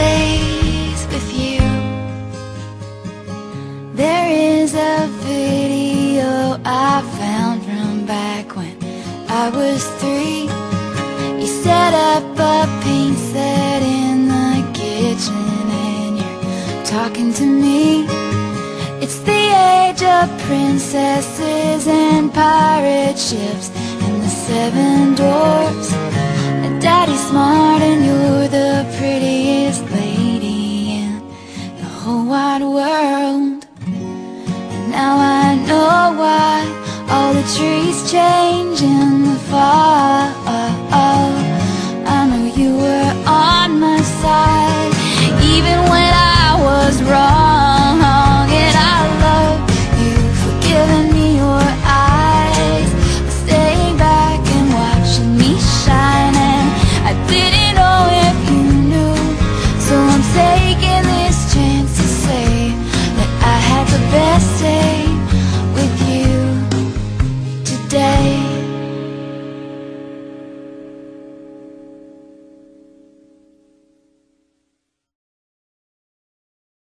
days with you. There is a video I found from back when I was three. You set up a paint set in the kitchen And you're talking to me. It's the age of princesses and pirate ships And the seven dwarfs. And daddy smiles wide world. And now I know why all the trees change.